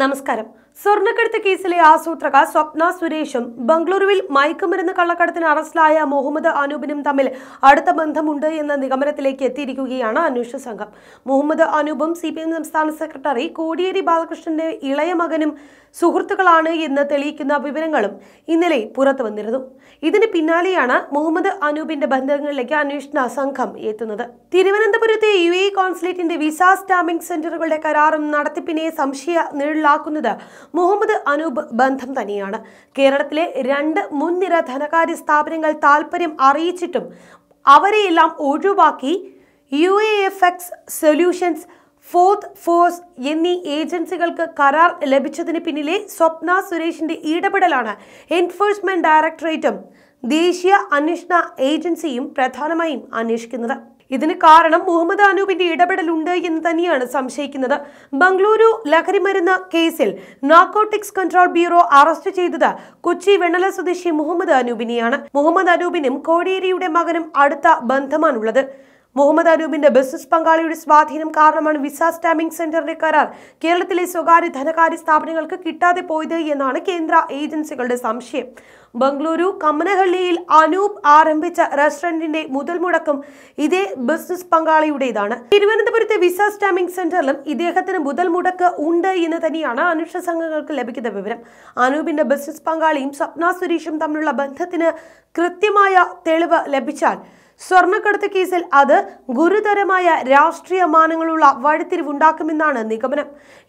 നമസ്കാരം. സ്വർണക്കടത്ത് കേസിലെ ആസൂത്രക സ്വപ്ന സുരേഷും ബംഗളൂരുവിൽ മയക്കുമരുന്ന് കള്ളക്കടത്തിന് അറസ്റ്റിലായ മുഹമ്മദ് അനൂപിനും തമ്മിൽ അടുത്ത ബന്ധമുണ്ട് എന്ന നിഗമനത്തിലേക്ക് എത്തിയിരിക്കുകയാണ് അന്വേഷണ സംഘം. മുഹമ്മദ് അനൂപും സി സംസ്ഥാന സെക്രട്ടറി കോടിയേരി ബാലകൃഷ്ണന്റെ ഇളയ മകനും സുഹൃത്തുക്കളാണ് എന്ന് തെളിയിക്കുന്ന വിവരങ്ങളും ഇന്നലെ പുറത്തു വന്നിരുന്നു. ഇതിന് പിന്നാലെയാണ് മുഹമ്മദ് അനൂപിന്റെ ബന്ധങ്ങളിലേക്ക് അന്വേഷണ സംഘം എത്തുന്നത്. തിരുവനന്തപുരത്തെ യു എ കോൺസുലേറ്റിന്റെ വിസ സ്റ്റാമ്പിംഗ് സെന്ററുകളുടെ കരാറും നടത്തിപ്പിനെ സംശയ നിഴലാക്കുന്നത് മുഹമ്മദ് അനൂപ് ബന്ധം തന്നെയാണ്. കേരളത്തിലെ രണ്ട് മുൻനിര ധനകാര്യ സ്ഥാപനങ്ങൾ താൽപ്പര്യം അറിയിച്ചിട്ടും അവരെയെല്ലാം ഒഴിവാക്കി U A F X solutions forth force എന്നീ ഏജൻസികൾക്ക് കരാർ ലഭിച്ചതിന് പിന്നിലെ സ്വപ്ന സുരേഷിന്റെ ഇടപെടലാണ് എൻഫോഴ്സ്മെന്റ് ഡയറക്ടറേറ്റും ദേശീയ അന്വേഷണ ഏജൻസിയും പ്രധാനമായും അന്വേഷിക്കുന്നത്. ഇതിന് കാരണം മുഹമ്മദ് അനൂപിന്റെ ഇടപെടലുണ്ട് എന്ന് തന്നെയാണ് സംശയിക്കുന്നത്. ബംഗളൂരു ലഹരിമരുന്ന് കേസിൽ നാർക്കോട്ടിക്സ് കൺട്രോൾ ബ്യൂറോ അറസ്റ്റ് ചെയ്തത് കൊച്ചി വെണ്ണല സ്വദേശി മുഹമ്മദ് അനൂപിനെയാണ്. മുഹമ്മദ് അനൂപിനും കോടിയേരിയുടെ മകനും അടുത്ത ബന്ധമാണുള്ളത്. മുഹമ്മദ് അനൂപിന്റെ ബിസിനസ് പങ്കാളിയുടെ സ്വാധീനം കാരണമാണ് വിസ സ്റ്റാമ്പിംഗ് സെന്ററിന്റെ കരാർ. കേരളത്തിലെ സ്വകാര്യ ധനകാര്യ സ്ഥാപനങ്ങൾക്ക് കിട്ടാതെ പോയത് എന്നാണ് കേന്ദ്ര ഏജൻസികളുടെ സംശയം. ബംഗളൂരു കമ്മനഹള്ളിയിൽ അനൂപ് ആരംഭിച്ച റെസ്റ്റോറന്റിന്റെ മുതൽ മുടക്കം ഇതേ ബിസിനസ് പങ്കാളിയുടേതാണ്. തിരുവനന്തപുരത്തെ വിസ സ്റ്റാമ്പിംഗ് സെന്ററിലും ഇദ്ദേഹത്തിന് മുതൽ മുടക്ക് ഉണ്ട് എന്ന് തന്നെയാണ് അനുഷ്ഠ സംഘങ്ങൾക്ക് ലഭിക്കുന്ന വിവരം. അനൂപിന്റെ ബിസിനസ് പങ്കാളിയും സ്വപ്ന സുരേഷും തമ്മിലുള്ള ബന്ധത്തിന് കൃത്യമായ തെളിവ് ലഭിച്ചാൽ സ്വർണക്കടത്ത് കേസിൽ അത് ഗുരുതരമായ രാഷ്ട്രീയ മാനങ്ങളുള്ള വഴിത്തിരിവുണ്ടാക്കുമെന്നാണ് നിഗമനം.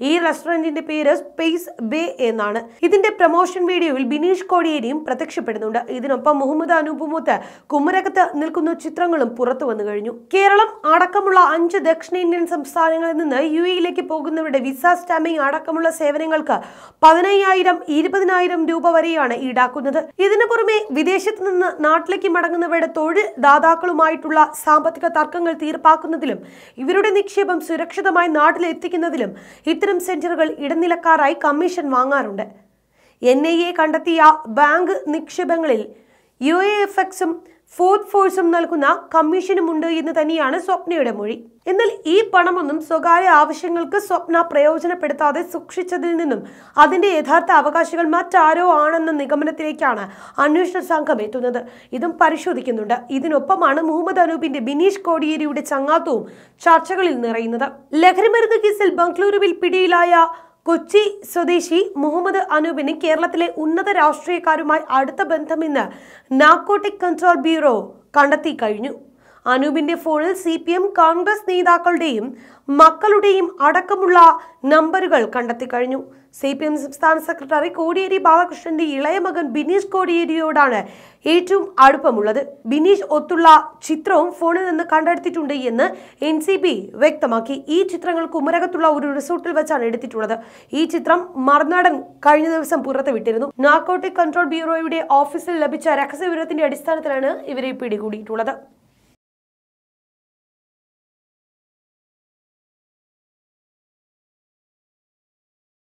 ഈ റെസ്റ്റോറന്റിന്റെ പേര് സ്പേസ് ബേ എന്നാണ്. ഇതിന്റെ പ്രൊമോഷൻ വീഡിയോയിൽ ബിനീഷ് കോടിയേരിയും പ്രത്യക്ഷപ്പെടുന്നുണ്ട്. ഇതിനൊപ്പം മുഹമ്മദ് അനൂപുമൊത്ത് കുമരകത്ത് നിൽക്കുന്ന ചിത്രങ്ങളും പുറത്തു വന്നു കഴിഞ്ഞു. കേരളം അടക്കമുള്ള അഞ്ച് ദക്ഷിണേന്ത്യൻ സംസ്ഥാനങ്ങളിൽ നിന്ന് യു എയിലേക്ക് പോകുന്നവരുടെ വിസ സ്റ്റാമ്പിംഗ് അടക്കമുള്ള സേവനങ്ങൾക്ക് പതിനയ്യായിരം ഇരുപതിനായിരം രൂപ വരെയാണ് ഈടാക്കുന്നത്. ഇതിനു പുറമെ വിദേശത്ത് നിന്ന് നാട്ടിലേക്ക് മടങ്ങുന്നവരുടെ തൊഴിൽ ദാതാക്കളുമായിട്ടുള്ള സാമ്പത്തിക തർക്കങ്ങൾ തീർപ്പാക്കുന്നതിലും ഇവരുടെ നിക്ഷേപം സുരക്ഷിതമായി നാട്ടിലെത്തിക്കുന്നതിലും ഇത്തരം സെന്ററുകൾ ഇടനിലക്കാരായി കമ്മീഷൻ വാങ്ങാറുണ്ട്. എൻ ഐ എ കണ്ടെത്തിയ ബാങ്ക് നിക്ഷേപങ്ങളിൽ യു എ എഫ് എക്സും ഫോർത്ത് ഫോഴ്സും നൽകുന്ന കമ്മീഷനുമുണ്ട് എന്ന് തന്നെയാണ് സ്വപ്നയുടെ മൊഴി. എന്നാൽ ഈ പണമൊന്നും സ്വകാര്യ ആവശ്യങ്ങൾക്ക് സ്വപ്ന പ്രയോജനപ്പെടുത്താതെ സൂക്ഷിച്ചതിൽ നിന്നും അതിന്റെ യഥാർത്ഥ അവകാശികൾ മറ്റാരോ ആണെന്ന നിഗമനത്തിലേക്കാണ് അന്വേഷണ സംഘം എത്തുന്നത്. ഇതും പരിശോധിക്കുന്നുണ്ട്. ഇതിനൊപ്പമാണ് മുഹമ്മദ് അനൂപിന്റെ ബിനീഷ് കോടിയേരിയുടെ ചങ്ങാത്തവും ചർച്ചകളിൽ നിറയുന്നത്. ലഹരിമരുന്ന് കേസിൽ ബംഗളൂരുവിൽ പിടിയിലായ കൊച്ചി സ്വദേശി മുഹമ്മദ് അനൂപിന് കേരളത്തിലെ ഉന്നത രാഷ്ട്രീയക്കാരുമായി അടുത്ത ബന്ധമെന്ന് നാർക്കോട്ടിക് കൺട്രോൾ ബ്യൂറോ കണ്ടെത്തി കഴിഞ്ഞു. അനൂപിന്റെ ഫോണിൽ സി പി എം കോൺഗ്രസ് നേതാക്കളുടെയും മക്കളുടെയും അടക്കമുള്ള നമ്പറുകൾ കണ്ടെത്തി കഴിഞ്ഞു. സി പി എം സംസ്ഥാന സെക്രട്ടറി കോടിയേരി ബാലകൃഷ്ണന്റെ ഇളയ മകൻ ബിനീഷ് കോടിയേരിയോടാണ് ഏറ്റവും അടുപ്പമുള്ളത്. ബിനീഷ് ഒത്തുള്ള ചിത്രവും ഫോണിൽ നിന്ന് കണ്ടെടുത്തിട്ടുണ്ട് എന്ന് എൻ സി ബി വ്യക്തമാക്കി. ഈ ചിത്രങ്ങൾ കുമരകത്തുള്ള ഒരു റിസോർട്ടിൽ വെച്ചാണ് എടുത്തിട്ടുള്ളത്. ഈ ചിത്രം മറുനാടൻ കഴിഞ്ഞ ദിവസം പുറത്തുവിട്ടിരുന്നു. നാർക്കോട്ടിക് കൺട്രോൾ ബ്യൂറോയുടെ ഓഫീസിൽ ലഭിച്ച രഹസ്യവിവരത്തിന്റെ അടിസ്ഥാനത്തിലാണ് ഇവരെ പിടികൂടിയിട്ടുള്ളത്.